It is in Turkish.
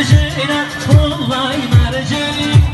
بجينا والله ما رجالي